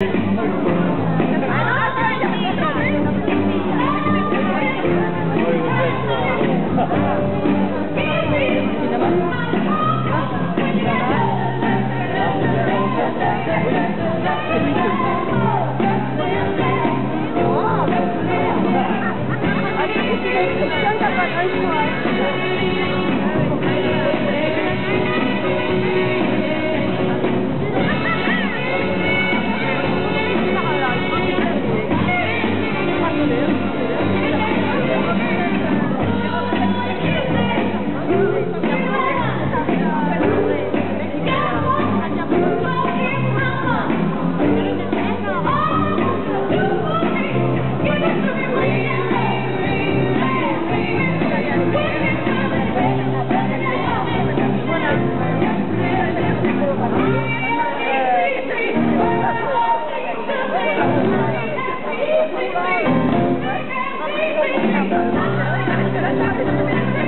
Gracias. You.